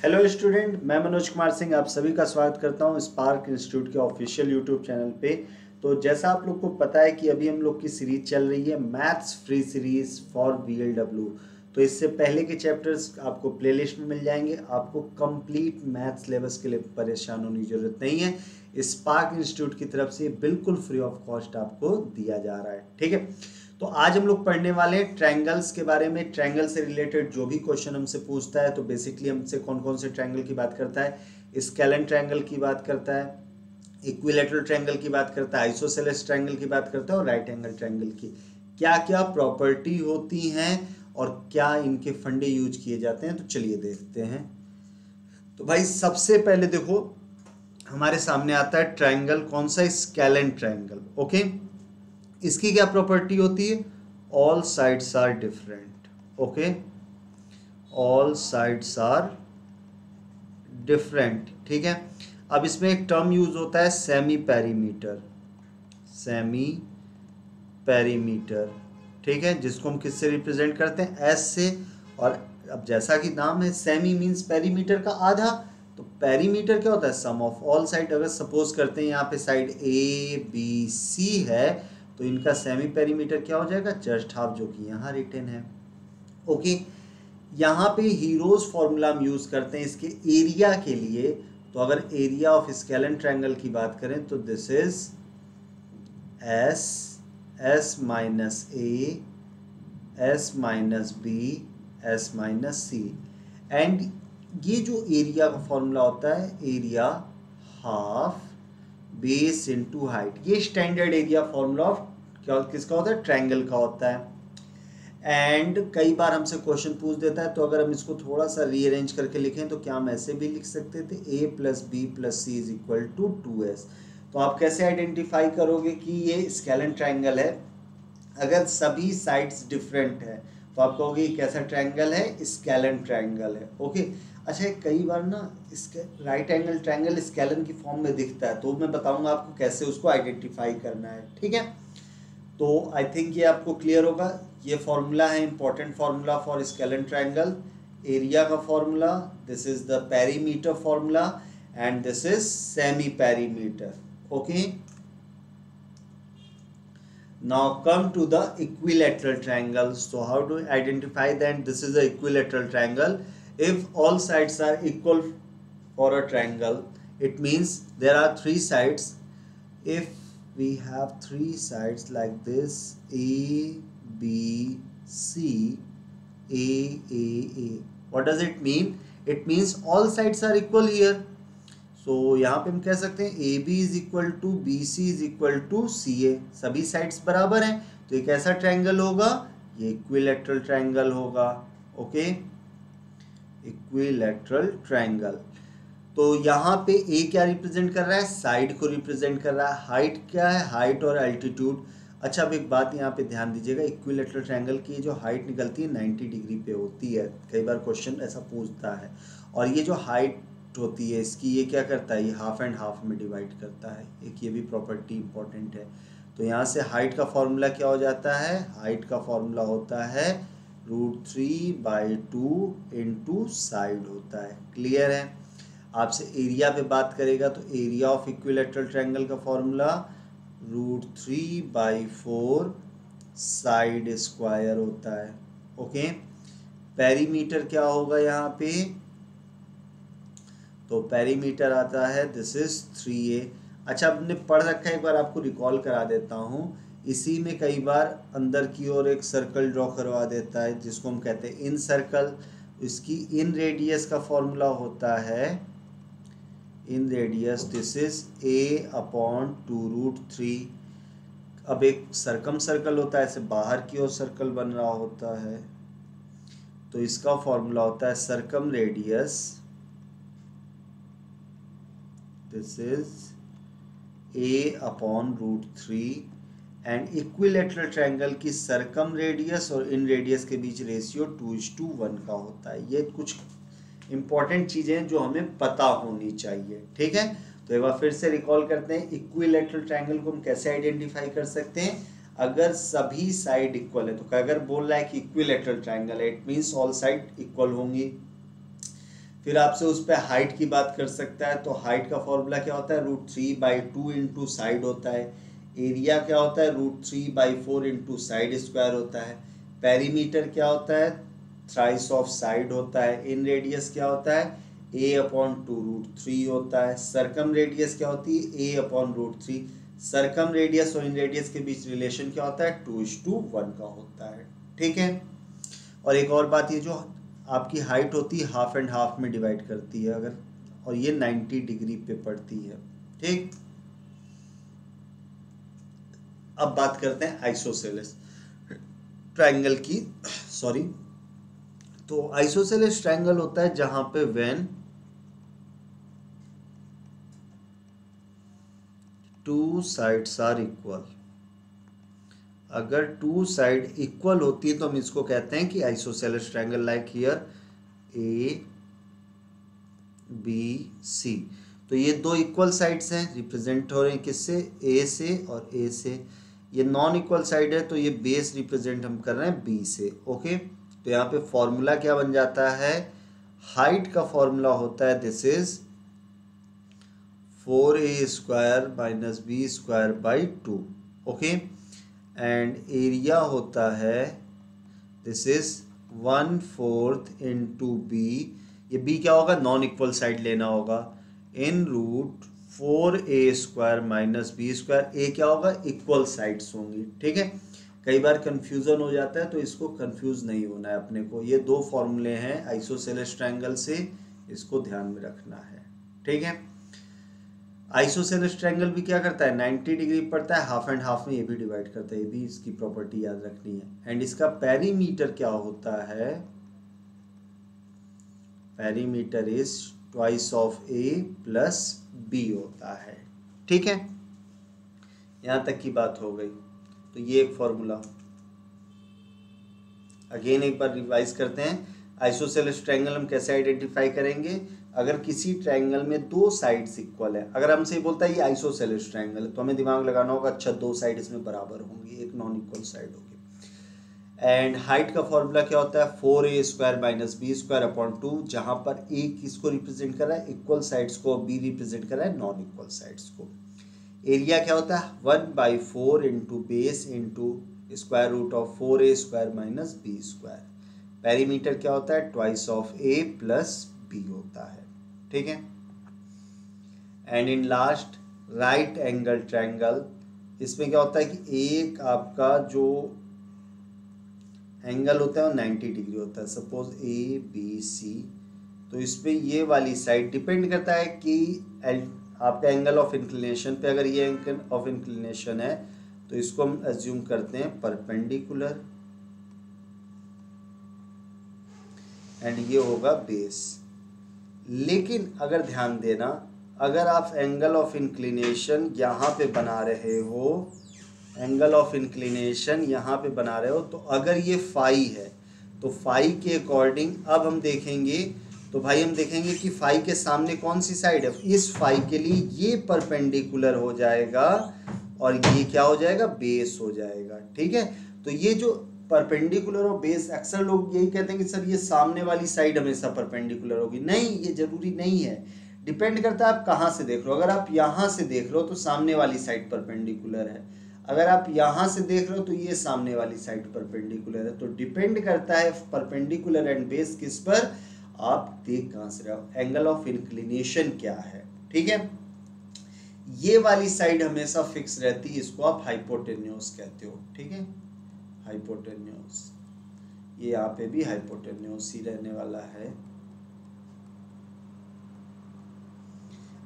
Hello student मैं मनोज कुमार सिंह आप सभी का स्वागत करता हूँ स्पार्क इंस्टीट्यूट के ऑफिशियल यूट्यूब चैनल पे। तो जैसा आप लोग को पता है कि अभी हम लोग की सीरीज़ चल रही है maths free series for BLW तो इससे पहले के चैप्टर्स आपको प्लेलिस्ट में मिल जाएँगे। आपको कंप्लीट मैथ सिलेबस के लिए परेशान होने की ज़रूरत नहीं है। स्पार्क इंस्टीट्यूट की तरफ़ से बिल्कुल फ्री ऑफ़ कॉस्ट आपको दिया जा रहा है। ठीक है? तो आज हम लोग पढ़ने वाले हैं ट्रायंगल्स के बारे में। ट्रायंगल से रिलेटेड जो भी क्वेश्चन हमसे पूछता है तो बेसिकली हमसे कौन कौन से ट्रायंगल की बात करता है? स्केलन ट्रायंगल की बात करता है इक्विलेटरल ट्रायंगल की बात करता है आइसोसेलेस ट्रायंगल की बात करता है और राइट एंगल ट्रायंगल की। क्या क्या प्रॉपर्टी होती हैं और क्या इनके फंडे यूज़ किए जाते हैं? तो चलिए देखते हैं। तो भाई सबसे पहले देखो, हमारे सामने आता है ट्रायंगल कौन सा? स्केलन ट्रायंगल ओके इसकी क्या प्रॉपर्टी होती है? All sides are different okay all sides are different ठीक है? अब इसमें एक टर्म यूज़ होता है सेमी पेरीमीटर सेमी पेरीमीटर ठीक है? जिसको हम किससे रिप्रेजेंट करते हैं? एस से। और अब जैसा कि नाम है सेमी मींस पेरीमीटर का आधा तो पेरीमीटर क्या होता है? सम ऑफ़ ऑल साइड अगर सपोज़ करते हैं यहाँ पे साइड ए बी सी है तो इनका सेमी पेरीमीटर क्या हो जाएगा? जस्ट हाफ़ जो कि यहाँ रिटेन है। ओके यहाँ पे हीरोज फॉर्मूला हम यूज़ करते हैं इसके एरिया के लिए। तो अगर एरिया ऑफ़ स्केलन ट्रायंगल की बात करें तो this is S S minus A S minus B S minus C and ये जो एरिया का फॉर्मूला होता है area half base into height ये स्टैंडर्ड एरिया फॉर्मूला ऑफ़ क्या किसका होता है? ट्रायंगल का होता है। एंड कई बार हमसे क्वेश्चन पूछ देता है तो अगर हम इसको थोड़ा सा रीअरेंज करके लिखें तो क्या हम ऐसे भी लिख सकते थे? A plus B plus C is equal to two S तो आप कैसे आइडेंटिफाई करोगे कि ये स्केलन ट्रायंगल है? अगर सभी साइड्स डिफरेंट है तो आप कहोगे कैसा ट्रायंगल है? स्केलन ट्रायंगल है। ओके अच्छा कई बार ना इसके राइट एंगल ट्रायंगल स्केलन की फॉर्म में दिखता है तो मैं बताऊँगा आपको कैसे उसको आइडेंटिफाई करना है, ठीक है? तो आई थिंक ये आपको क्लियर होगा, ये फॉर्मूला है important formula for scalene triangle area का formula this is the perimeter formula and this is semi perimeter okay now, come to the equilateral triangle. So, how do identify that this is a equilateral triangle? If all sides are equal for a triangle it means there are three sides if we have three sides like this a b c a a a what does it mean it means all sides are equal here so यहाँ पे हम कह सकते हैं A B is equal to B C is equal to C A सभी sides बराबर हैं तो एक ऐसा ट्रायंगल होगा ये इक्विलेटरल ट्रायंगल होगा ओके इक्विलेटरल ट्रायंगल तो यहाँ पे ए क्या रिप्रेजेंट कर रहा है? साइड को रिप्रेजेंट कर रहा है। हाइट क्या है? हाइट और एल्टीट्यूड अच्छा अब एक बात यहाँ पे ध्यान दीजिएगा। इक्विलेटरल ट्रायंगल की जो हाइट निकलती है नाइन्टी डिग्री पे होती है। कई बार क्वेश्चन ऐसा पूछता है। और ये जो हाइट होती है, इसकी ये क्या करता है? ये हाफ़ एंड हाफ़ में डिवाइड करता है। एक ये भी प्रॉपर्टी इंपॉर्टेंट है। तो यहाँ से हाइट का फॉर्मूला क्या हो जाता है? हाइट का फॉर्मूला होता है root three by two into side होता है। क्लियर है? आपसे एरिया पे बात करेगा तो एरिया ऑफ़ इक्विलेटरल ट्रायंगल का formula root three by four side square होता है। ओके पेरीमीटर क्या होगा यहाँ पे? तो पेरीमीटर आता है दिस इज़ थ्री ए अच्छा आपने पढ़ रखा है, एक बार आपको रिकॉल करा देता हूँ। इसी में कई बार अंदर की ओर एक सर्कल ड्रॉ करवा देता है, जिसको हम कहते हैं इन सर्कल इसकी इन रेडियस का फॉर्मूला होता है inradius this is a upon two root three अब एक सरकम सर्कल होता है, ऐसे बाहर की ओर सर्कल बन रहा होता है। तो इसका फॉर्मूला होता है circumradius this is a upon root three and equilateral triangle की सरकम रेडियस और इन रेडियस के बीच ratio two is to one का होता है। ये कुछ इंपॉर्टेंट चीज़ें जो हमें पता होनी चाहिए। ठीक है? तो एक बार फिर से रिकॉल करते हैं, इक्विलेटरल ट्रायंगल को हम कैसे आइडेंटिफाई कर सकते हैं? अगर सभी साइड इक्वल है तो अगर बोल रहा है कि इक्विलेटरल ट्रायंगल है it means all side equal होंगी। फिर आपसे उस पर हाइट की बात कर सकता है तो हाइट का फॉर्मूला क्या होता है? Root three by two into side होता है। एरिया क्या होता है? Root three by four into side square होता है। पेरीमीटर क्या होता है? थ्राइस ऑफ़ साइड होता है। इन रेडियस क्या होता है? A upon two root three होता है। सरकम रेडियस क्या होती है? A upon root three. Circumradius और इन रेडियस के बीच रिलेशन क्या होता है? टू इज़ टू वन का होता है। ठीक है? और एक और बात ये जो आपकी हाइट होती है, हाफ़ एंड हाफ़ में डिवाइड करती है अगर, और ये नाइन्टी डिग्री पे पड़ती है। ठीक? अब बात करते हैं आइसोसेलेस ट्रायंगल की सॉरी तो आइसोसेलेस ट्रायंगल होता है जहाँ पे when two sides are equal अगर टू साइड इक्वल होती है तो हम इसको कहते हैं कि isosceles triangle like here A B C तो ये दो इक्वल साइड्स हैं रिप्रेजेंट हो रहे हैं किससे? ए से और ए से. ये नॉन इक्वल साइड है तो ये बेस रिप्रेजेंट हम कर रहे हैं बी से ओके तो यहाँ पे फॉर्मूला क्या बन जाता है? हाइट का फॉर्मूला होता है this is four a square minus b square by two okay and area होता है this is one fourth into b ये बी क्या होगा? नॉन इक्वल साइड लेना होगा। In root four a square minus b square, a क्या होगा? Equal sides होंगी, ठीक है? कई बार कंफ्यूजन हो जाता है तो इसको कंफ्यूज नहीं होना है अपने को। ये दो फॉर्मूले हैं आइसोसेलेस ट्रायंगल से इसको ध्यान में रखना है, ठीक है? आइसोसेलेस ट्रायंगल भी क्या करता है? 90 डिग्री पड़ता है हाफ़ एंड हाफ़ में ये भी डिवाइड करता है, ये भी इसकी प्रॉपर्टी याद रखनी है। एंड इसका पेरीमीटर क्या होता है? Perimeter is twice of a plus b होता है। ठीक है? यहाँ तक की बात हो गई। तो ये एक फॉर्मूला अगेन एक बार रिवाइज करते हैं। आइसोसेलेस ट्रायंगल हम कैसे आइडेंटिफाई करेंगे? अगर किसी ट्रायंगल में दो साइड्स इक्वल है अगर हमसे बोलता है ये आइसोसेलेस ट्रायंगल है तो हमें दिमाग लगाना होगा अच्छा दो साइड इसमें बराबर होंगी एक नॉन इक्वल साइड होगी। एंड हाइट का फॉर्मूला क्या होता है? Four a square minus b square upon two जहाँ पर ए किसको रिप्रेजेंट कर रहा है? इक्वल साइड्स को बी रिप्रेजेंट कर रहा है नॉन इक्वल साइड्स को। एरिया क्या होता है? One by four into base into square root of four a square minus b square perimeter क्या होता है? Twice of a plus b होता है। ठीक है? And in last right angle triangle इसमें क्या होता है कि एक आपका जो एंगल होता है वो नाइन्टी डिग्री होता है। सपोज़ ए बी सी तो इस पर ये वाली साइड डिपेंड करता है कि एल आपका एंगल ऑफ़ इंक्लिनेशन पे अगर ये एंगल ऑफ़ इंक्लिनेशन है तो इसको हम एज्यूम करते हैं परपेंडिकुलर एंड ये होगा बेस लेकिन अगर ध्यान देना, अगर आप एंगल ऑफ़ इंक्लिनेशन यहाँ पे बना रहे हो एंगल ऑफ़ इंक्लिनेशन यहाँ पे बना रहे हो तो अगर ये फाई है तो फाई के अकॉर्डिंग अब हम देखेंगे तो भाई हम देखेंगे कि फाई के सामने कौन सी साइड है। इस फाई के लिए ये परपेंडिकुलर हो जाएगा और ये क्या हो जाएगा? बेस हो जाएगा, ठीक है? तो ये जो परपेंडिकुलर और बेस, अक्सर लोग यही कहते हैं कि सर ये सामने वाली साइड हमेशा परपेंडिकुलर होगी। नहीं, ये ज़रूरी नहीं है। डिपेंड करता है आप कहाँ से देख रहे हो। अगर आप यहाँ से देख रहे हो तो सामने वाली साइड परपेंडिकुलर है। अगर आप यहाँ से देख रहे हो तो ये सामने वाली साइड परपेंडिकुलर है। तो डिपेंड करता है परपेंडिकुलर एंड बेस किस पर? आप देख कहाँ से रहे हो। एंगल ऑफ़ इंक्लिनेशन क्या है? ठीक है? ये वाली साइड हमेशा फिक्स रहती है, इसको आप हाइपोटेन्यूस कहते हो। ठीक है? हाइपोटेन्यूस ये यहाँ पे भी हाइपोटेन्यूस ही रहने वाला है।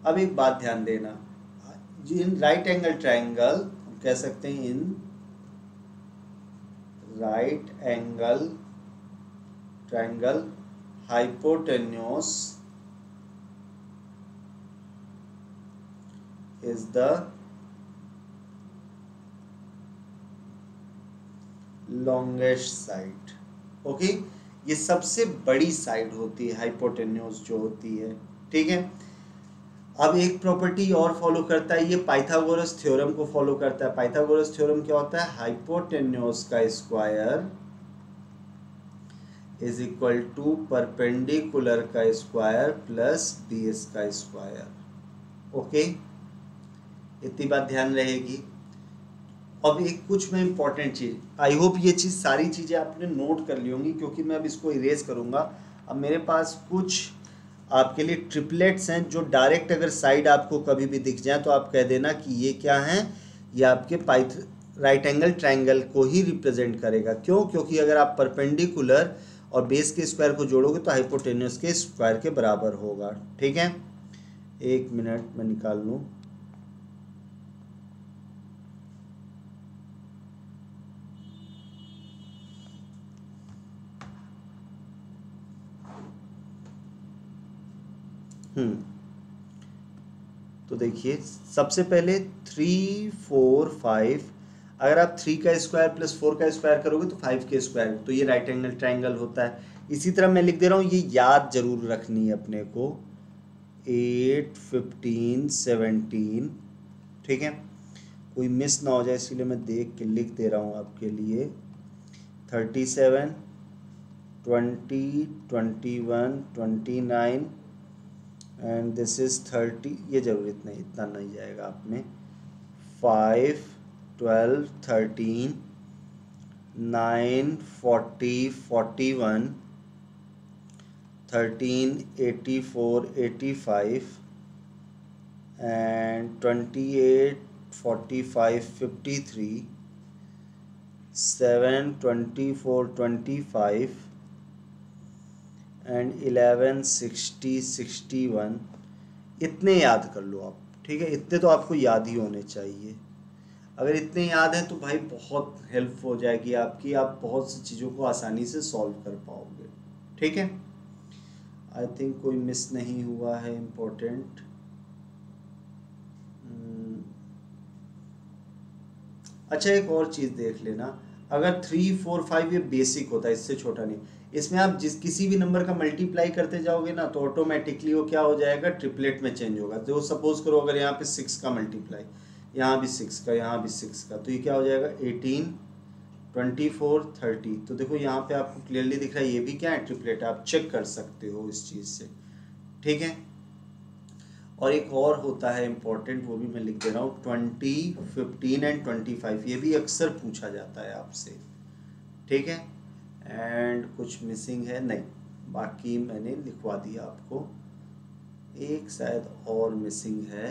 अब एक बात ध्यान देना। इन राइट एंगल ट्राइंगल कह सकते हैं in right angle triangle hypotenuse is the longest side. Okay ये सबसे बड़ी साइड होती है हाइपोटेन्यूस जो होती है। ठीक है? अब एक प्रॉपर्टी और फॉलो करता है, ये पाइथागोरस थ्योरम को फॉलो करता है। पाइथागोरस थ्योरम क्या होता है? हाइपोटेन्यूस का square is equal to perpendicular का स्क्वायर प्लस बेस का स्क्वायर ओके इतनी बात ध्यान रहेगी। अब एक कुछ में इंपॉर्टेंट चीज़ आई होप ये चीज़ सारी चीज़ें आपने नोट कर ली होंगी, क्योंकि मैं अब इसको इरेज करूँगा। अब मेरे पास कुछ आपके लिए ट्रिपलेट्स हैं, जो डायरेक्ट अगर साइड आपको कभी भी दिख जाए तो आप कह देना कि ये क्या हैं? ये आपके पाइथ राइट एंगल ट्राइंगल को ही रिप्रेजेंट करेगा। क्यों? क्योंकि अगर आप परपेंडिकुलर और बेस के स्क्वायर को जोड़ोगे तो हाइपोटेनियस के स्क्वायर के बराबर होगा। ठीक है? एक मिनट मैं निकाल लूँ। तो देखिए, सबसे पहले थ्री फोर फाइव अगर आप थ्री का स्क्वायर प्लस फोर का स्क्वायर करोगे तो फाइव के स्क्वायर तो ये राइट एंगल ट्राइंगल होता है। इसी तरह मैं लिख दे रहा हूँ, ये याद ज़रूर रखनी है अपने को। एट फिफ्टीन सेवनटीन ठीक है? कोई मिस ना हो जाए, इसीलिए मैं देख के लिख दे रहा हूँ आपके लिए। Thirty seven twenty twenty one twenty nine and this is thirty ये ज़रूरत नहीं, इतना नहीं जाएगा आप में। Five twelve thirteen nine forty forty one thirteen eighty four eighty five and twenty eight forty five fifty three seven twenty four twenty five and eleven sixty sixty one इतने याद कर लो आप, ठीक है? इतने तो आपको याद ही होने चाहिए। अगर इतने याद हैं तो भाई बहुत हेल्प हो जाएगी आपकी, आप बहुत सी चीज़ों को आसानी से सॉल्व कर पाओगे, ठीक है? आई थिंक कोई मिस नहीं हुआ है इम्पोर्टेंट hmm. अच्छा एक और चीज़ देख लेना। अगर थ्री फोर फाइव ये बेसिक होता है, इससे छोटा नहीं। इसमें आप जिस किसी भी नंबर का मल्टीप्लाई करते जाओगे ना तो ऑटोमेटिकली वो क्या हो जाएगा? ट्रिपलेट में चेंज होगा। तो सपोज़ करो, अगर यहाँ पे सिक्स का मल्टीप्लाई यहाँ भी सिक्स का, यहाँ भी सिक्स का तो ये क्या हो जाएगा? एटीन ट्वेंटी फोर थर्टी तो देखो, यहाँ पे आपको क्लियरली दिख रहा है, ये भी क्या है? ट्रिपलेट आप चेक कर सकते हो इस चीज़ से। ठीक है? और एक और होता है इम्पोर्टेंट वो भी मैं लिख दे रहा हूँ। Twenty fifteen and twenty five ये भी अक्सर पूछा जाता है आपसे। ठीक है? एंड कुछ मिसिंग है? नहीं। बाकी मैंने लिखवा दिया आपको। एक शायद और मिसिंग है।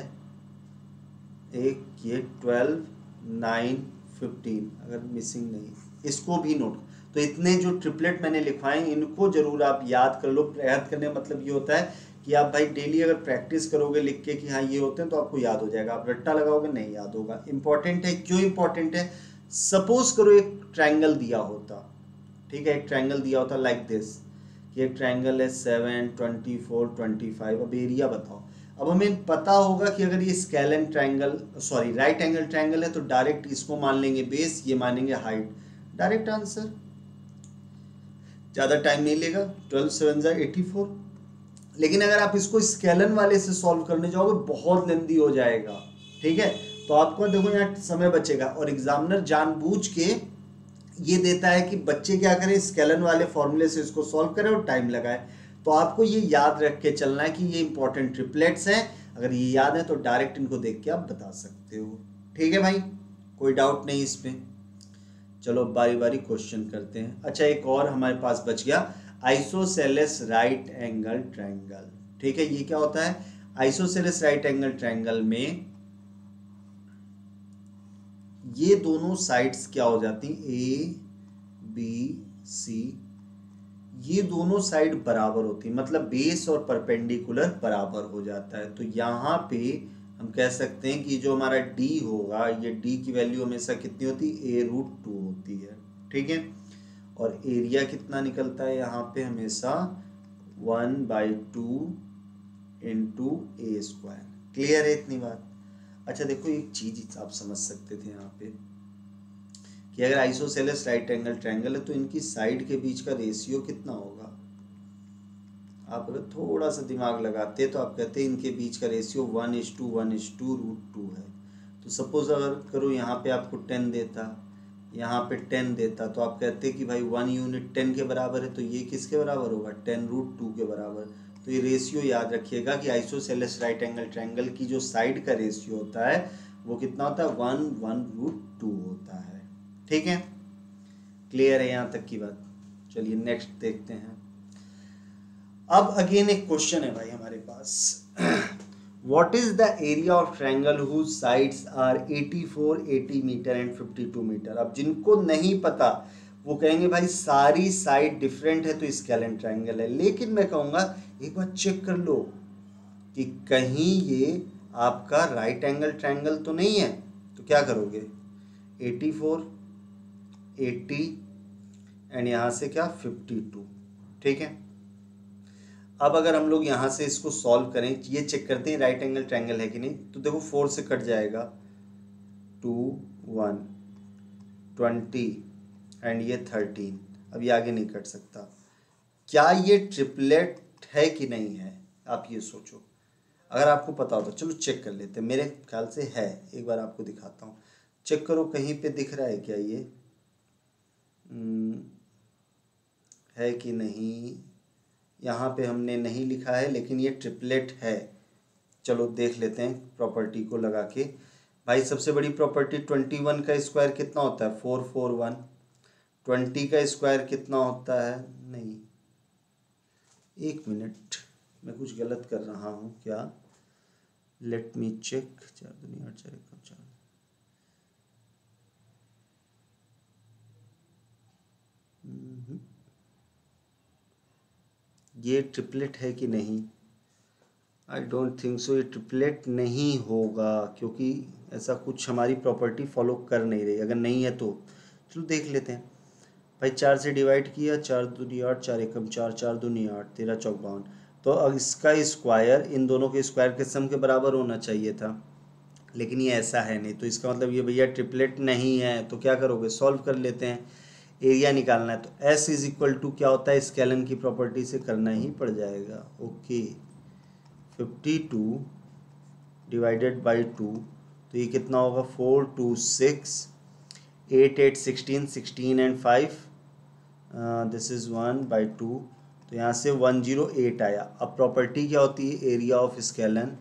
एक, ये ट्वेल्व नाइन फिफ्टीन अगर मिसिंग नहीं, इसको भी नोट तो इतने जो ट्रिपलेट मैंने लिखवाए, इनको ज़रूर आप याद कर लो। प्रयास करने का मतलब ये होता है कि आप भाई डेली अगर प्रैक्टिस करोगे लिख के कि हाँ ये होते हैं तो आपको याद हो जाएगा। आप रट्टा लगाओगे, नहीं याद होगा। इंपॉर्टेंट है, क्यों इंपॉर्टेंट है? सपोज़ करो एक ट्रायंगल दिया होता। ठीक है, एक ट्रायंगल दिया होता लाइक दिस कि एक ट्रायंगल है seven twenty four twenty five अब एरिया बताओ। अब हमें पता होगा कि अगर ये scalene triangle sorry right angle triangle है तो डायरेक्ट इसको मान लेंगे बेस ये मानेंगे हाइट डायरेक्ट आंसर ज़्यादा टाइम नहीं लेगा। ट्वेल्व सेवन ज़ा एटी फोर लेकिन अगर आप इसको स्केलन वाले से सॉल्व करने जाओगे, बहुत लेंदी हो जाएगा। ठीक है? तो आपको देखो, यहाँ समय बचेगा। और एग्जामिनर जानबूझ के ये देता है कि बच्चे क्या करें, स्केलन वाले फॉर्मूले से इसको सॉल्व करें और टाइम लगाए। तो आपको ये याद रख के चलना है कि ये इंपॉर्टेंट ट्रिपलेट्स हैं। अगर ये याद है तो डायरेक्ट इनको देख के आप बता सकते हो। ठीक है भाई? कोई डाउट नहीं इसमें। चलो बारी बारी क्वेश्चन करते हैं। अच्छा एक और हमारे पास बच गया। आइसोसेलेस राइट एंगल ट्रायंगल ठीक है, ये क्या होता है? आइसोसेलेस राइट एंगल ट्रायंगल में ये दोनों साइड्स क्या हो जाती ए बी सी ये दोनों साइड बराबर होती है मतलब बेस और परपेंडिकुलर बराबर हो जाता है। तो यहाँ पे हम कह सकते हैं कि जो हमारा डी होगा, ये डी की वैल्यू हमेशा कितनी होती है? ए रूट टू होती है। ठीक है? और एरिया कितना निकलता है? यहाँ पे हमेशा one by two into a square clear है इतनी बात? अच्छा देखो, एक चीज़ आप समझ सकते थे यहाँ पे कि अगर आइसोसेलेस राइट एंगल ट्रायंगल है तो इनकी साइड के बीच का रेशियो कितना होगा? आप अगर थोड़ा सा दिमाग लगाते तो आप कहते हैं इनके बीच का ratio one is to one is to root two है। तो सपोज़ अगर करो, यहाँ पे आपको टेन देता, यहाँ पे टेन देता तो आप कहते कि भाई वन यूनिट टेन के बराबर है तो ये किसके बराबर होगा? टेन रूट टू के बराबर। तो ये रेशियो याद रखिएगा कि आइसोसेलेस राइट एंगल ट्रायंगल की जो साइड का रेशियो होता है, वो कितना होता है? वन वन रूट टू होता है। ठीक है? क्लियर है यहाँ तक की बात? चलिए नेक्स्ट देखते हैं। अब अगेन एक क्वेश्चन है भाई हमारे पास। What is the area of triangle whose sides are 84 80 metre and 52 metre अब जिनको नहीं पता, वो कहेंगे भाई सारी साइड डिफरेंट है तो स्केलन ट्रायंगल है। लेकिन मैं कहूँगा एक बार चेक कर लो कि कहीं ये आपका राइट एंगल ट्रायंगल तो नहीं है तो क्या करोगे? 84 80 एंड यहाँ से क्या? 52 ठीक है? अब अगर हम लोग यहाँ से इसको सॉल्व करें, ये चेक करते हैं राइट एंगल ट्रायंगल है कि नहीं तो देखो फोर से कट जाएगा। टू वन ट्वेंटी एंड ये थर्टीन अब ये आगे नहीं कट सकता। क्या ये ट्रिपलेट है कि नहीं है आप ये सोचो। अगर आपको पता हो तो चलो चेक कर लेते मेरे ख्याल से है। एक बार आपको दिखाता हूँ। चेक करो कहीं पे दिख रहा है क्या ये? हम्म, है कि नहीं? यहाँ पे हमने नहीं लिखा है लेकिन ये ट्रिपलेट है। चलो देख लेते हैं प्रॉपर्टी को लगा के। भाई सबसे बड़ी प्रॉपर्टी ट्वेंटी वन का स्क्वायर कितना होता है? फोर फोर वन ट्वेंटी का स्क्वायर कितना होता है? नहीं। एक मिनट मैं कुछ गलत कर रहा हूँ, क्या? लेट मी चेक चार दुनिया आठ चार एक चार। हम्म। ये ट्रिपलेट है कि नहीं? आई डोंट थिंक सो ये ट्रिपलेट नहीं होगा, क्योंकि ऐसा कुछ हमारी प्रॉपर्टी फॉलो कर नहीं रही। अगर नहीं है तो चलो देख लेते हैं। भाई चार से डिवाइड किया, चार दूनी आठ, चार एकम चार चार दूनी आठ, तेरह चौक बावन तो अब इसका स्क्वायर इन दोनों के स्क्वायर के सम के बराबर होना चाहिए था। लेकिन ये ऐसा है नहीं तो इसका मतलब ये भैया ट्रिपलेट नहीं है तो क्या करोगे? सॉल्व कर लेते हैं। एरिया निकालना है तो एस इज़ इक्वल टू क्या होता है? स्केलन की प्रॉपर्टी से करना ही पड़ जाएगा। Okay fifty two divided by two तो ये कितना होगा? Four two six eight eight sixteen sixteen and five this is one by two तो यहाँ से वन ज़ीरो एट आया। अब प्रॉपर्टी क्या होती है? एरिया ऑफ़ स्केलन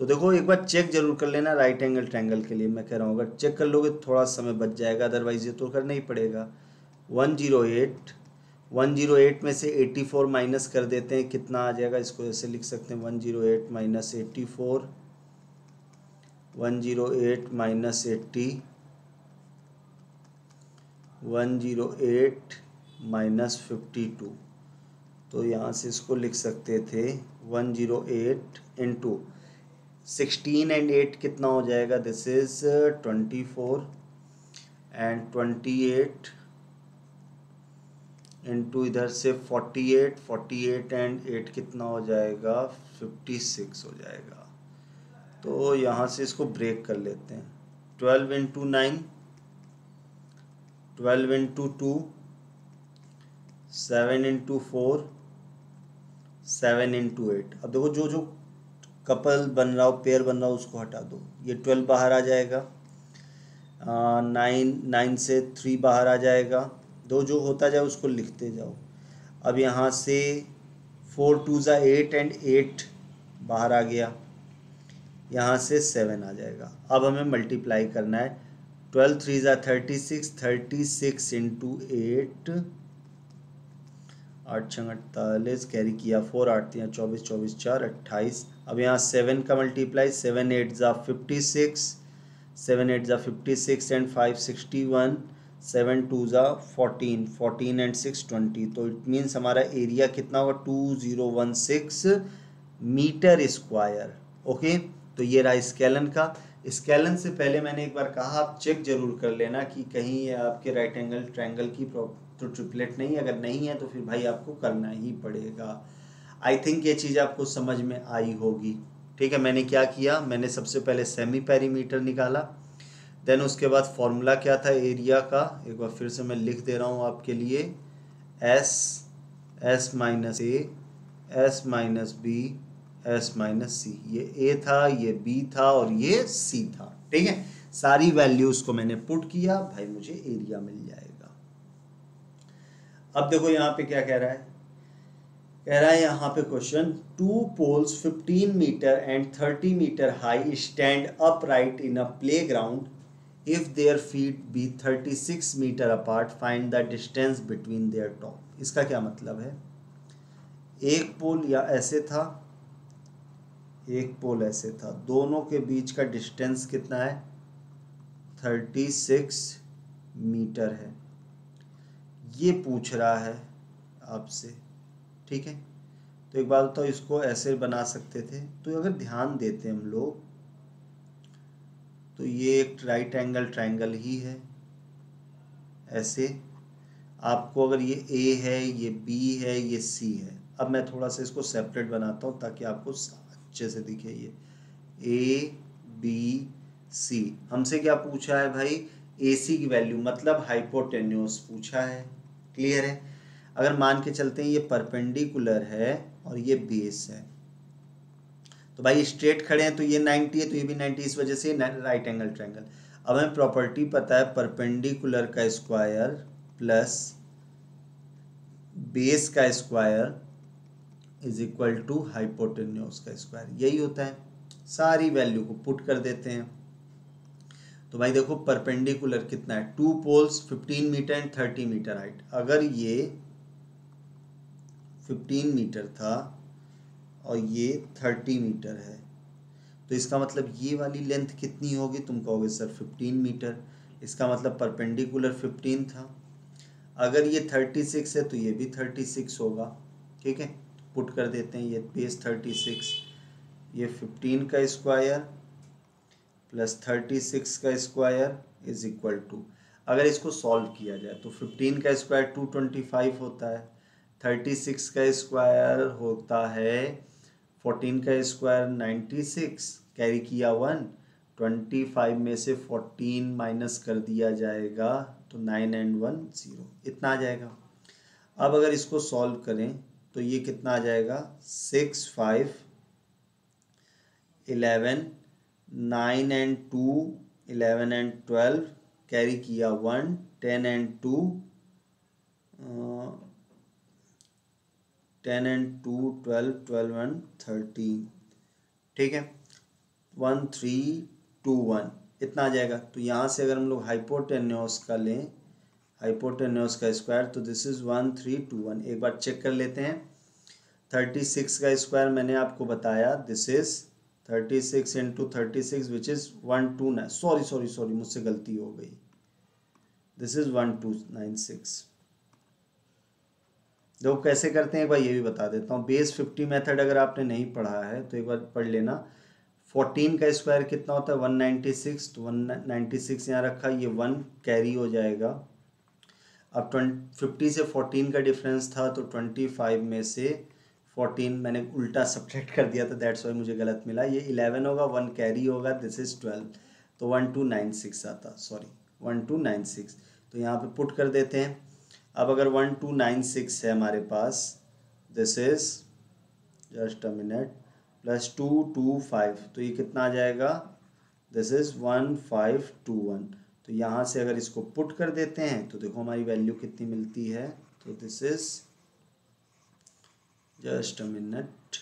तो देखो, एक बार चेक ज़रूर कर लेना राइट एंगल ट्रैंगल के लिए। मैं कह रहा हूँ, अगर चेक कर लोगे, थोड़ा समय बच जाएगा अदरवाइज़ ये तो करना ही पड़ेगा। One zero eight one zero eight में से एट्टी फोर माइनस कर देते हैं। कितना आ जाएगा? इसको ऐसे लिख सकते हैं। One zero eight minus eighty four one zero eight minus eighty one zero eight minus fifty two. तो यहाँ से इसको लिख सकते थे one zero eight into sixteen and eight कितना हो जाएगा? This is twenty four and twenty eight into इधर से forty eight forty eight and eight कितना हो जाएगा? फिफ्टी सिक्स हो जाएगा। तो यहाँ से इसको ब्रेक कर लेते हैं। Twelve into nine twelve into two seven into four seven into eight अब देखो जो जो कपल बन रहा हो पेयर बन रहा हो, उसको हटा दो। ये ट्वेल्व बाहर आ जाएगा। नाइन नाइन से थ्री बाहर आ जाएगा। दो जो होता जाए, उसको लिखते जाओ। अब यहाँ से फोर टू ज़ा एट एंड एट बाहर आ गया। यहाँ से सेवन आ जाएगा। अब हमें मल्टीप्लाई करना है। ट्वेल्व थ्री ज़ा thirty six thirty six into eight आठ छः अड़तालीस कैरी किया फोर आठ तीन चौबीस चौबीस चार, अट्ठाईस। अब यहाँ सेवन का मल्टीप्लाई सेवन एट ज़ा फिफ्टी सिक्स सेवन एट ज़ा fifty six and five sixty one seven two ज़ा fourteen fourteen and six twenty तो इट मीन्स हमारा एरिया कितना होगा? Two zero one six metre square okay तो ये रहा स्केलन का। स्केलन से पहले मैंने एक बार कहा, आप चेक ज़रूर कर लेना कि कहीं आपके राइट एंगल ट्रायंगल की तो ट्रिपलेट नहीं, अगर नहीं है तो फिर भाई आपको करना ही पड़ेगा। आई थिंक ये चीज़ आपको समझ में आई होगी। ठीक है, मैंने क्या किया? मैंने सबसे पहले सेमी पेरीमीटर निकाला देन उसके बाद फॉर्मूला क्या था एरिया का? एक बार फिर से मैं लिख दे रहा हूँ आपके लिए s s minus a s minus b s minus c. ये ए था, ये बी था और ये सी था। ठीक है? सारी वैल्यूज़ को मैंने पुट किया, भाई मुझे एरिया मिल जाएगा। अब देखो यहाँ पे क्या कह रहा है। कह रहा है यहाँ पे question two poles 15 metre and 30 metre high stand up right in a playground if their feet be 36 metre apart find the distance between their top इसका क्या मतलब है? एक पोल या ऐसे था एक पोल ऐसे था। दोनों के बीच का डिस्टेंस कितना है? थर्टी सिक्स मीटर है। ये पूछ रहा है आपसे, ठीक है? तो एक बात तो इसको ऐसे बना सकते थे। तो अगर ध्यान देते हम लोग तो ये एक राइट एंगल ट्रायंगल ही है। ऐसे आपको अगर ये ए है, ये बी है, ये सी है। अब मैं थोड़ा सा इसको सेपरेट बनाता हूँ ताकि आपको अच्छे से दिखे ये। ए बी सी हमसे क्या पूछा है भाई? ए सी की वैल्यू मतलब हाइपोटेन्यूस पूछा है। क्लियर है? अगर मान के चलते हैं, ये परपेंडिकुलर है और ये बेस है। तो भाई स्ट्रेट खड़े हैं तो ये 90 है तो ये भी 90 इस वजह से राइट एंगल ट्रायंगल अब हमें प्रॉपर्टी पता है परपेंडिकुलर का स्क्वायर प्लस बेस का square is equal to hypotenuse का स्क्वायर यही होता है। सारी वैल्यू को पुट कर देते हैं। तो भाई देखो परपेंडिकुलर कितना है? Two poles 15 metre and 30 metre height अगर ये 15 मीटर था और ये 30 मीटर है तो इसका मतलब ये वाली लेंथ कितनी होगी? तुम कहोगे, सर 15 मीटर इसका मतलब परपेंडिकुलर 15 था। अगर ये 36 है तो ये भी 36 होगा। ठीक है? पुट कर देते हैं, ये बेस 36 ये 15 का स्क्वायर प्लस 36 का स्क्वायर इज़ इक्वल टू अगर इसको सॉल्व किया जाए तो 15 का स्क्वायर 225 होता है थर्टी सिक्स का स्क्वायर होता है फोर्टीन का स्क्वायर नाइन्टी सिक्स कैरी किया वन ट्वेंटी फाइव में से फोर्टीन माइनस कर दिया जाएगा तो नाइन एंड वन ज़ीरो इतना आ जाएगा। अब अगर इसको सॉल्व करें तो ये कितना आ जाएगा? Six, five, eleven, nine and two, eleven and twelve, carry किया one, ten and two, ten and two, twelve twelve and thirteen. ठीक है? वन, थ्री, टू, वन, इतना आ जाएगा। तो यहाँ से अगर हम लोग हाइपोटेन्योस का लें हाइपोटेन्योस का स्क्वायर तो this is one three two one एक बार चेक कर लेते हैं। थर्टी सिक्स का स्क्वायर मैंने आपको बताया। This is thirty six into thirty six which is one two nine sorry sorry sorry मुझसे गलती हो गई। This is one two nine six देखो कैसे करते हैं एक बार ये भी बता देता हूँ। बेस फिफ्टी मेथड अगर आपने नहीं पढ़ा है तो एक बार पढ़ लेना। फोर्टीन का स्क्वायर कितना होता है? वन नाइन्टी सिक्स तो वन नाइन्टी सिक्स यहाँ रखा। ये वन कैरी हो जाएगा। अब ट्वेंटी, फिफ्टी से फोर्टीन का डिफरेंस था तो ट्वेंटी फाइव में से फोर्टीन मैंने उल्टा सब्ट्रैक्ट कर दिया था दैट्स वाई मुझे गलत मिला। ये इलेवन होगा वन कैरी होगा दिस इज़ ट्वेल्व तो वन टू नाइन सिक्स आता sorry one two nine six तो यहाँ पे पुट कर देते हैं। अब अगर वन टू नाइन सिक्स है हमारे पास this is just a minute plus two two five तो ये कितना आ जाएगा? This is one five two one तो यहाँ से अगर इसको पुट कर देते हैं तो देखो हमारी वैल्यू कितनी मिलती है। तो this is just a minute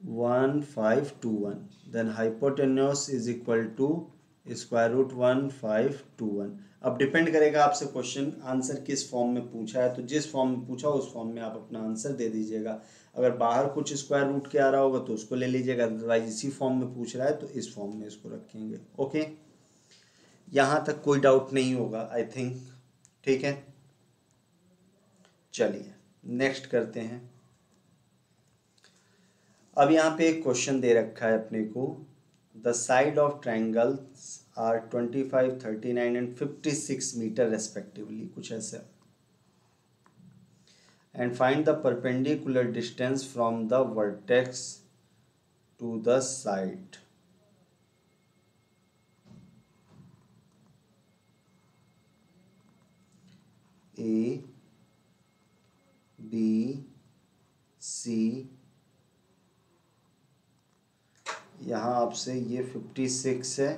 one five two one then hypotenuse is equal to square root one five two one अब डिपेंड करेगा आपसे क्वेश्चन आंसर किस फॉर्म में पूछा है? तो जिस फॉर्म में पूछा, उस फॉर्म में आप अपना आंसर दे दीजिएगा। अगर बाहर कुछ स्क्वायर रूट के आ रहा होगा तो उसको ले लीजिएगा अदरवाइज़ इसी फॉर्म में पूछ रहा है तो इस फॉर्म में इसको रखेंगे। ओके यहाँ तक कोई डाउट नहीं होगा आई थिंक ठीक है? चलिए नेक्स्ट करते हैं। अब यहाँ पे एक क्वेश्चन दे रखा है अपने को। The side of triangles are twenty five thirty nine and fifty six metre respectively कुछ ऐसे। And find the perpendicular distance from the vertex to the side A B C यहाँ आपसे ये फिफ्टी सिक्स है।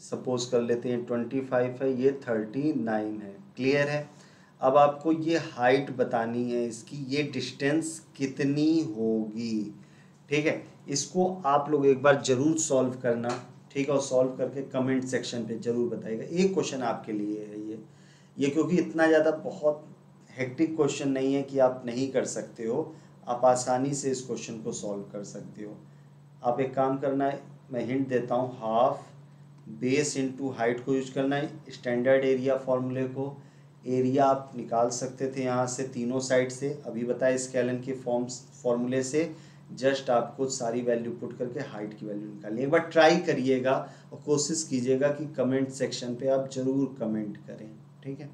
सपोज़ कर लेते हैं twenty five है, ये थर्टी नाइन है। क्लियर है? अब आपको ये हाइट बतानी है, इसकी ये डिस्टेंस कितनी होगी? ठीक है? इसको आप लोग एक बार ज़रूर सॉल्व करना, ठीक है? और सॉल्व करके कमेंट सेक्शन पे ज़रूर बताइएगा। एक क्वेश्चन आपके लिए है ये। ये क्योंकि इतना ज़्यादा बहुत हेक्टिक क्वेश्चन नहीं है कि आप नहीं कर सकते हो। आप आसानी से इस क्वेश्चन को सॉल्व कर सकते हो। आप एक काम करना है, मैं हिंट देता हूँ हाफ़ बेस इनटू हाइट को यूज़ करना है स्टैंडर्ड एरिया फॉर्मूले को। एरिया आप निकाल सकते थे यहाँ से तीनों साइड से। अभी बताया स्केलन के फॉर्म्स फॉर्मूले से जस्ट आपको सारी वैल्यू पुट करके हाइट की वैल्यू निकालिए एक बार ट्राई करिएगा और कोशिश कीजिएगा कि कमेंट सेक्शन पे आप ज़रूर कमेंट करें, ठीक है?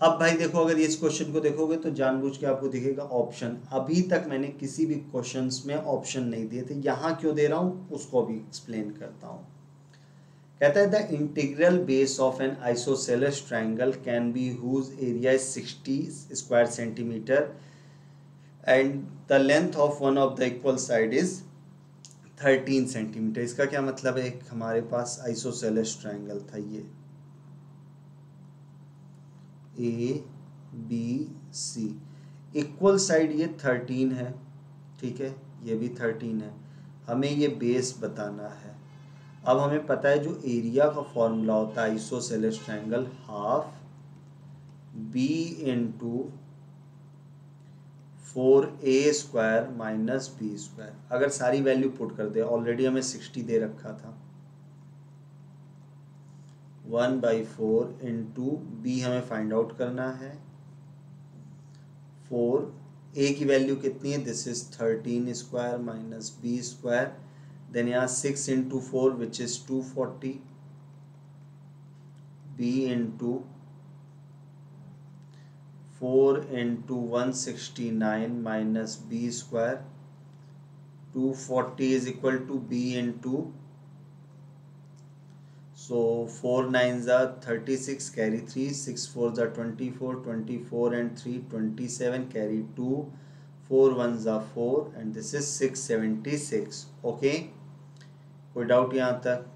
अब भाई देखो, अगर इस क्वेश्चन को देखोगे तो जानबूझ के आपको दिखेगा ऑप्शन अभी तक मैंने किसी भी क्वेश्चंस में ऑप्शन नहीं दिए थे। यहाँ क्यों दे रहा हूँ, उसको भी एक्सप्लेन करता हूँ। कहता है the integral base of an isosceles triangle can be whose area is sixty square centimetre and the length of one of the equal side is thirteen centimetre इसका क्या मतलब है? एक हमारे पास आइसोसेलस ट्राइंगल था ये। A B C equal side ये thirteen है, ठीक है? ये भी थर्टीन है। हमें ये बेस बताना है। अब हमें पता है जो एरिया का फॉर्मूला होता है isosceles triangle half B into four A square minus B square अगर सारी वैल्यू पुट कर दे ऑलरेडी हमें सिक्सटी दे रखा था। One by four into B हमें फाइंड आउट करना है। फोर ए की वैल्यू कितनी है? This is thirteen square minus B square then यहाँ six into four which is two forty b into four into one sixty nine minus b square two forty is equal to b into So 4 9s are 36 carry 3 6 4s are 24 24 and 3 27 carry 2 4 1s are 4 and this is 676 okay कोई doubt यहाँ तक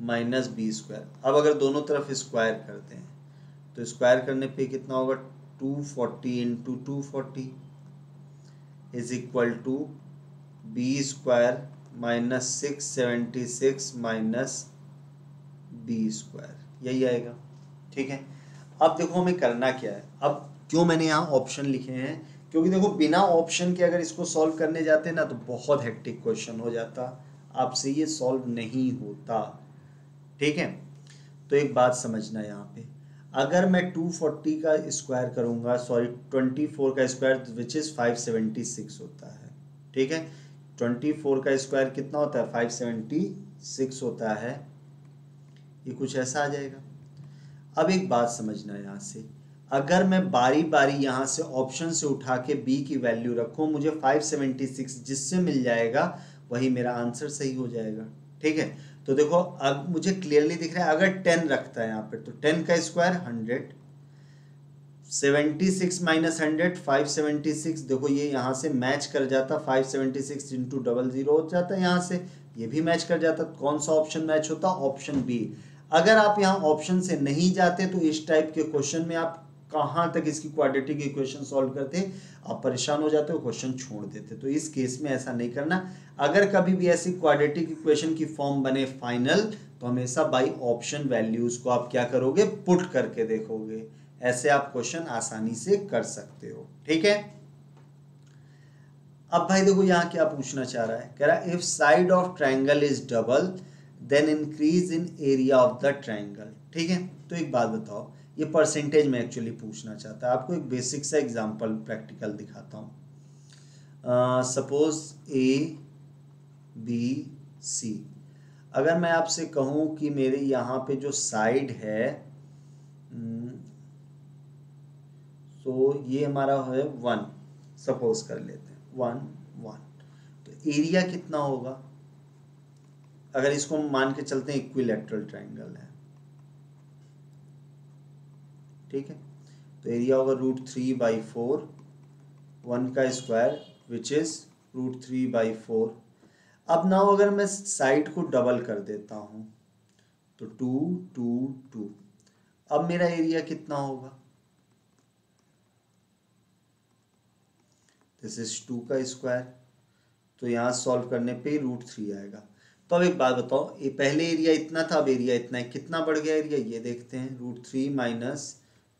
minus B square अब अगर दोनों तरफ़ square करते हैं तो स्क्वायर करने पे कितना होगा? Two forty into two forty is equal to B square minus six seventy six minus B square यही आएगा। ठीक है? अब देखो हमें करना क्या है। अब क्यों मैंने यहाँ ऑप्शन लिखे हैं? क्योंकि देखो, बिना ऑप्शन के अगर इसको सॉल्व करने जाते ना तो बहुत हेक्टिक क्वेश्चन हो जाता। आपसे ये सॉल्व नहीं होता। ठीक है? तो एक बात समझना यहाँ पे। अगर मैं 240 का स्क्वायर करूँगा सॉरी 24 का स्क्वायर विच इज़ 576 होता है। ठीक है? ट्वेंटी फोर का स्क्वायर कितना होता है? फाइव सेवेंटी सिक्स होता है। ये कुछ ऐसा आ जाएगा। अब एक बात समझना यहाँ से। अगर मैं बारी बारी यहाँ से ऑप्शन से उठा के बी की वैल्यू रखूँ, मुझे फाइव सेवेंटी सिक्स जिससे मिल जाएगा, वही मेरा आंसर सही हो जाएगा। ठीक है? तो देखो, अब मुझे क्लियरली दिख रहा है, अगर टेन रखता है यहाँ पे तो टेन का square hundred seventy six minus hundred five seventy six देखो ये यहाँ से मैच कर जाता five seventy six into double zero हो जाता है यहाँ से, ये भी मैच कर जाता कौन सा ऑप्शन मैच होता? ऑप्शन बी अगर आप यहाँ ऑप्शन से नहीं जाते तो इस टाइप के क्वेश्चन में आप कहाँ तक इसकी क्वाड्रेटिक इक्वेशन सॉल्व करते आप परेशान हो जाते हो क्वेश्चन छोड़ देते तो इस केस में ऐसा नहीं करना। अगर कभी भी ऐसी क्वाड्रेटिक इक्वेशन की फॉर्म बने फाइनल तो हमेशा बाई ऑप्शन वैल्यूज़ को आप क्या करोगे? पुट करके देखोगे। ऐसे आप क्वेश्चन आसानी से कर सकते हो। ठीक है? अब भाई देखो, यहाँ क्या पूछना चाह रहा है। कह रहा है if side of triangle is double then increase in area of the triangle ठीक है? तो एक बात बताओ। ये परसेंटेज में एक्चुअली पूछना चाहता है आपको एक बेसिक सा एग्जांपल प्रैक्टिकल दिखाता हूँ। सपोज़ ए बी सी अगर मैं आपसे कहूँ कि मेरे यहाँ पे जो साइड है तो ये हमारा है वन सपोज़ कर लेते हैं वन वन तो एरिया कितना होगा? अगर इसको हम मान के चलते हैं इक्विलेटरल ट्राइंगल है। ठीक है? तो एरिया होगा root three by four one का square which is root three by four अब नाउ अगर मैं साइड को डबल कर देता हूँ तो टू टू टू अब मेरा एरिया कितना होगा? दिस इज़ टू का स्क्वायर तो यहाँ सॉल्व करने पे रूट थ्री आएगा। तो अब एक बात बताओ, ये पहले एरिया इतना था, अब एरिया इतना है, कितना बढ़ गया एरिया ये देखते हैं root three minus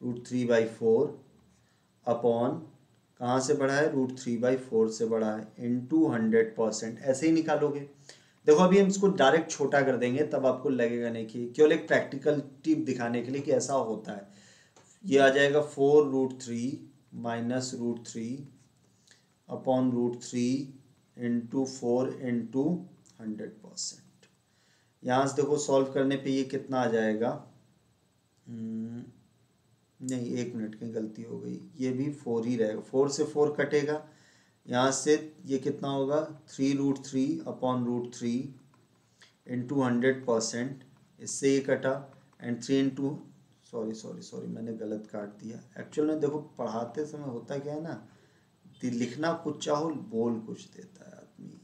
root three by four upon कहाँ से बढ़ा है? रूट थ्री बाई फोर से बढ़ा है। Into hundred percent. ऐसे ही निकालोगे। देखो अभी हम इसको डायरेक्ट छोटा कर देंगे तब आपको लगेगा नहीं कि केवल एक प्रैक्टिकल टिप दिखाने के लिए कि ऐसा होता है। ये आ जाएगा four root three minus root three upon root three into four into hundred percent. यहाँ से देखो सॉल्व करने पे ये कितना आ जाएगा? हम्म, नहीं, एक मिनट की गलती हो गई। ये भी फोर ही रहेगा। फोर से फोर कटेगा। यहाँ से ये कितना होगा? Three root three upon root three into hundred percent इससे ये कटा। And three into sorry sorry sorry मैंने गलत काट दिया। एक्चुअल में देखो, पढ़ाते समय होता क्या है ना? लिखना कुछ चाहो, बोल कुछ देता है आदमी।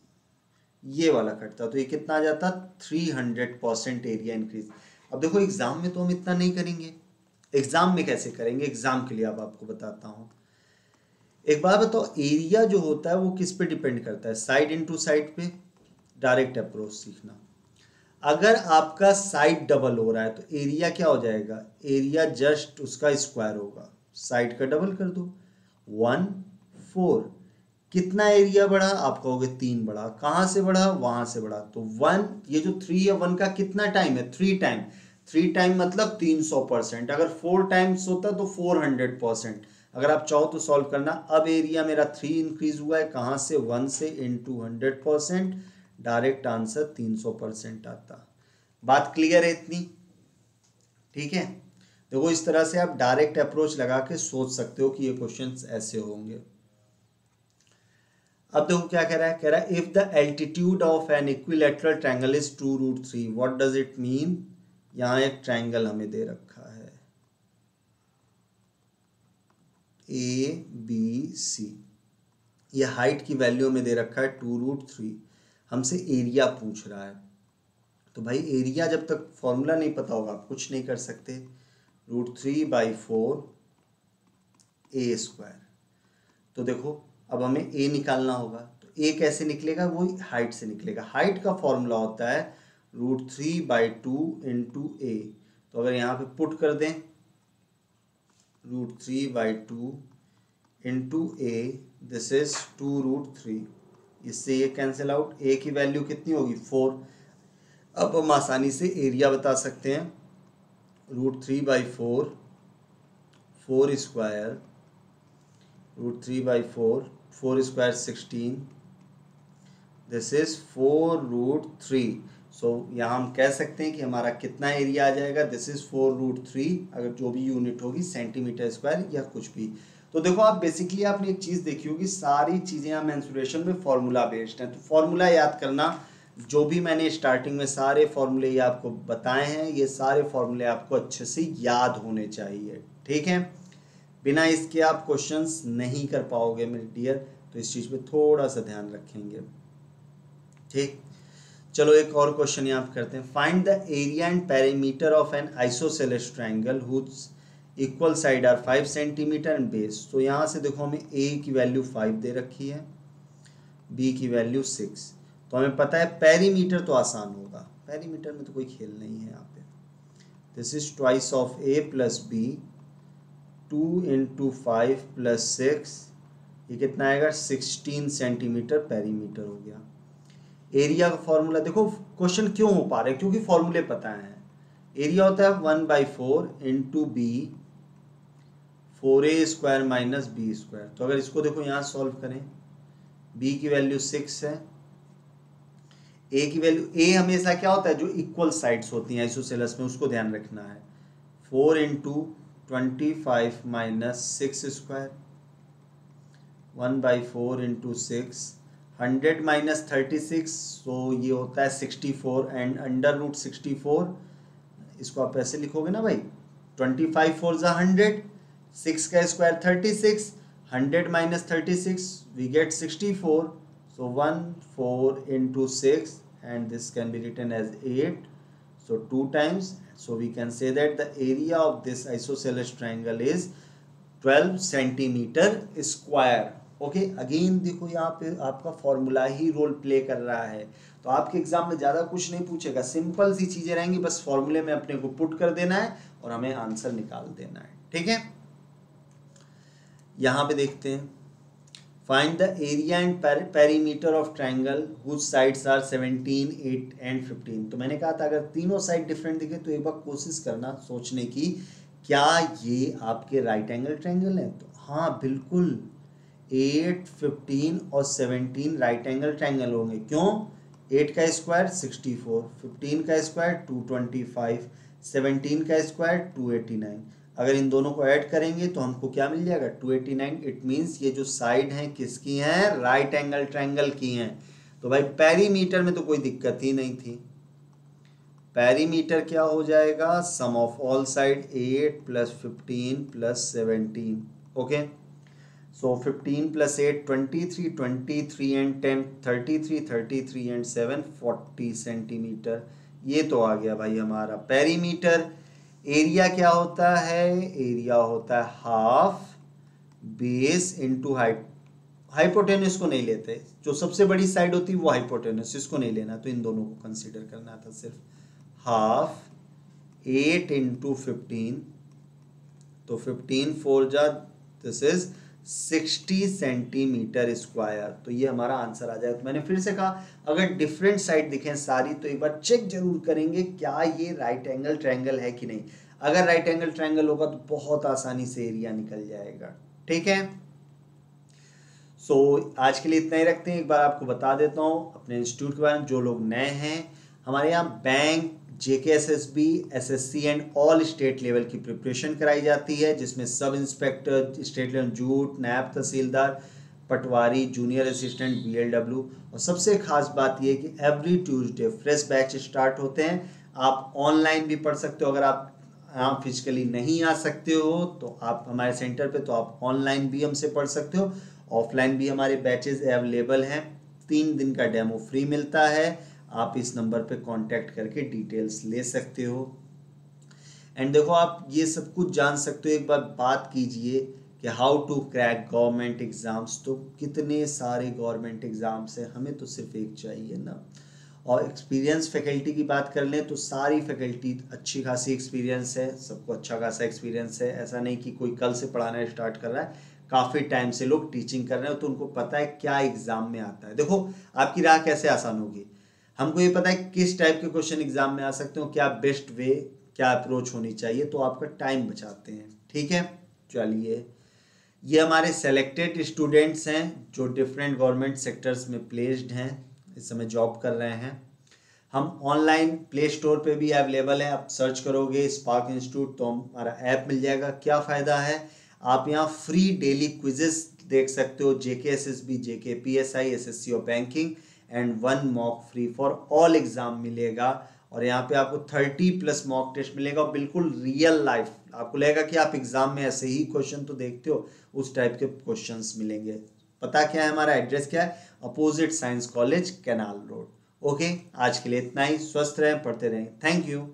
ये वाला कटता। तो ये कितना आ जाता? Three hundred percent area increase अब देखो एग्ज़ाम में तो हम इतना नहीं करेंगे। एग्ज़ाम में कैसे करेंगे? एग्ज़ाम के लिए अब आपको बताता हूँ। एक बार बताओ, एरिया जो होता है वो किस पे डिपेंड करता है? साइड इनटू साइड पे डायरेक्ट अप्रोच सीखना। अगर आपका साइड डबल हो रहा है तो एरिया क्या हो जाएगा? एरिया जस्ट उसका स्क्वायर होगा। साइड का डबल कर दो। One, four. कितना एरिया बढ़ा? आप कहोगे तीन बढ़ा। कहाँ से बढ़ा? वहाँ से बढ़ा। तो वन, ये जो थ्री है, वन का कितना टाइम है? थ्री टाइम थ्री टाइम मतलब तीन सौ परसेंट। अगर फोर टाइम्स होता तो फोर हंड्रेड परसेंट। अगर आप चाहो तो सॉल्व करना। अब एरिया मेरा थ्री इंक्रीज हुआ है। कहाँ से? वन से into hundred percent. Direct answer तीन सौ परसेंट आता। बात क्लियर है इतनी? ठीक है? देखो, इस तरह से आप डायरेक्ट अप्रोच लगा के सोच सकते हो कि ये क्वेश्चन ऐसे होंगे। अब देखो क्या कह रहा है। कह रहा है if the altitude of an equilateral triangle is two root three what does it mean यहाँ एक ट्रायंगल हमें दे रखा है। ए बी सी ये हाइट की वैल्यू में दे रखा है टू रूट थ्री हमसे एरिया पूछ रहा है। तो भाई एरिया जब तक फॉर्मूला नहीं पता होगा, आप कुछ नहीं कर सकते। Root three by four A square तो देखो, अब हमें ए निकालना होगा। तो ए कैसे निकलेगा? वो हाइट से निकलेगा। हाइट का फॉर्मूला होता है root three by two into A तो अगर यहाँ पे पुट कर दें root three by two into A this is two root three इससे ये कैंसिल आउट ए की वैल्यू कितनी होगी? फोर अब हम आसानी से एरिया बता सकते हैं. Root three by four four square root three by four four square sixteen this is four root three so so, यहाँ हम कह सकते हैं कि हमारा कितना एरिया आ जाएगा? This is four root three अगर जो भी यूनिट होगी सेंटीमीटर स्क्वायर या कुछ भी। तो देखो आप बेसिकली आपने एक चीज़ देखी होगी सारी चीज़ें यहाँ मैंसुरेशन में फॉर्मूला बेस्ड हैं। तो फॉर्मूला याद करना जो भी मैंने स्टार्टिंग में सारे फॉर्मूले ये आपको बताए हैं ये सारे फॉर्मूले आपको अच्छे से याद होने चाहिए। ठीक है? बिना इसके आप क्वेश्चंस नहीं कर पाओगे मेरे डियर तो इस चीज़ पे थोड़ा सा ध्यान रखेंगे। ठीक? चलो एक और क्वेश्चन यहाँ करते हैं। Find the area and perimeter of an isosceles triangle equal side are five centimetre and base तो यहाँ से देखो हमें ए की वैल्यू फाइव दे रखी है बी की वैल्यू सिक्स तो हमें पता है पैरीमीटर तो आसान होगा। पैरीमीटर में तो कोई खेल नहीं है यहाँ पे। This is twice of A plus B two into five plus six ये कितना आएगा? सिक्सटीन सेंटीमीटर पैरीमीटर हो गया। एरिया का फॉर्मूला देखो क्वेश्चन क्यों हो पा रहे क्योंकि फॉर्मूले पता है। एरिया होता है one by four into B four A square minus B square तो अगर इसको देखो, यहाँ सॉल्व करें। बी की वैल्यू सिक्स है। ए की वैल्यू ए हमेशा क्या होता है? जो इक्वल साइड्स होती हैं आइसोसेलस में, उसको ध्यान रखना है। Four into twenty five minus six square one by four into six hundred minus thirty six so ये होता है sixty four and under root sixty four, इसको आप ऐसे लिखोगे ना भाई, ट्वेंटी फाइव फोर ज हंड्रेड, सिक्स का square thirty six, hundred minus thirty six we get sixty four so one four into six and this can be written as eight so two times so we can say that the area of this isosceles triangle is twelve centimetre square okay again देखो यहाँ पे आपका formula ही role play कर रहा है। तो आपके exam में ज़्यादा कुछ नहीं पूछेगा। सिंपल सी चीज़ें रहेंगी, बस फॉर्मूले में अपने को पुट कर देना है और हमें आंसर निकाल देना है। ठीक है? यहाँ पे देखते हैं। Find the area and perimeter of triangle whose sides are 17 8 and 15 तो मैंने कहा था, अगर तीनों साइड डिफरेंट दिखे तो एक बार कोशिश करना सोचने की, क्या ये आपके राइट एंगल ट्राइंगल है? तो हाँ बिल्कुल। 8 15 और 17 राइट एंगल ट्राइंगल होंगे। क्यों? एट का स्क्वायर 64 15 का स्क्वायर 225 17 का स्क्वायर 289 अगर इन दोनों को ऐड करेंगे तो हमको क्या मिल जाएगा? 289 इट मीन्स ये जो साइड हैं, किसकी हैं? राइट एंगल ट्रायंगल की हैं। तो भाई पैरीमीटर में तो कोई दिक्कत ही नहीं थी। पैरीमीटर क्या हो जाएगा? Sum of all side eight plus fifteen plus seventeen okay so fifteen plus eight twenty three twenty three and ten thirty three thirty three and seven forty centimetre ये तो आ गया भाई हमारा पेरीमीटर एरिया क्या होता है? एरिया होता है half base into height hypotenuse को नहीं लेते। जो सबसे बड़ी साइड होती है वो हाइपोटेनस इसको नहीं लेना। तो इन दोनों को कंसिडर करना था सिर्फ़ हाफ़ एट इंटू फिफ्टीन तो फिफ्टीन फोर जा this is sixty centimetre square. तो ये हमारा आंसर आ जाएगा। तो मैंने फिर से कहा अगर डिफरेंट साइड दिखें सारी तो एक बार चेक ज़रूर करेंगे क्या ये राइट एंगल ट्रायंगल है कि नहीं। अगर राइट एंगल ट्रायंगल होगा तो बहुत आसानी से एरिया निकल जाएगा। ठीक है? सो so, आज के लिए इतना ही रखते हैं। एक बार आपको बता देता हूँ अपने इंस्टीट्यूट के बारे में जो लोग नए हैं हमारे यहाँ bank JK S S B S S C and all state level की प्रिपरेशन कराई जाती है, जिसमें सब इंस्पेक्टर स्टेट लेवल जूट नैब तहसीलदार, पटवारी junior assistant B L W और सबसे खास बात यह कि every Tuesday fresh batch start होते हैं। आप ऑनलाइन भी पढ़ सकते हो, अगर आप यहाँ फिजिकली नहीं आ सकते हो तो आप हमारे सेंटर पे तो आप ऑनलाइन भी हमसे पढ़ सकते हो। ऑफलाइन भी हमारे बैचेस अवेलेबल हैं। तीन दिन का डेमो फ्री मिलता है। आप इस नंबर पे कांटेक्ट करके डिटेल्स ले सकते हो। एंड देखो, आप ये सब कुछ जान सकते हो। एक बार बात कीजिए कि how to crack government exams तो कितने सारे गवर्नमेंट एग्ज़ाम्स हैं? हमें तो सिर्फ़ एक चाहिए ना। और एक्सपीरियंस फैकल्टी की बात कर लें तो सारी फैकल्टी अच्छी खासी एक्सपीरियंस है। सबको अच्छा खासा एक्सपीरियंस है। ऐसा नहीं कि कोई कल से पढ़ाना स्टार्ट कर रहा है। काफ़ी टाइम से लोग टीचिंग कर रहे हैं तो उनको पता है क्या एग्ज़ाम में आता है। देखो, आपकी राह कैसे आसान होगी? हमको ये पता है किस टाइप के क्वेश्चन एग्ज़ाम में आ सकते हो, क्या बेस्ट वे क्या अप्रोच होनी चाहिए तो आपका टाइम बचाते हैं। ठीक है? चलिए। ये हमारे सेलेक्टेड स्टूडेंट्स हैं, जो डिफरेंट गवर्नमेंट सेक्टर्स में प्लेस्ड हैं, इस समय जॉब कर रहे हैं। हम ऑनलाइन प्ले स्टोर पे भी अवेलेबल है, आप सर्च करोगे स्पार्क इंस्टीट्यूट तो हमारा ऐप मिल जाएगा। क्या फ़ायदा है? आप यहाँ फ्री डेली क्विजेस देख सकते हो JK S S B J K P S I S S C O banking and one mock free for all exam मिलेगा। और यहाँ पे आपको थर्टी प्लस मॉक टेस्ट मिलेगा और बिल्कुल रियल लाइफ आपको लगेगा कि आप एग्ज़ाम में ऐसे ही क्वेश्चन तो देखते हो, उस टाइप के क्वेश्चन मिलेंगे। पता क्या है, हमारा एड्रेस क्या है? Opposite science college canal road okay आज के लिए इतना ही। स्वस्थ रहें, पढ़ते रहें। Thank you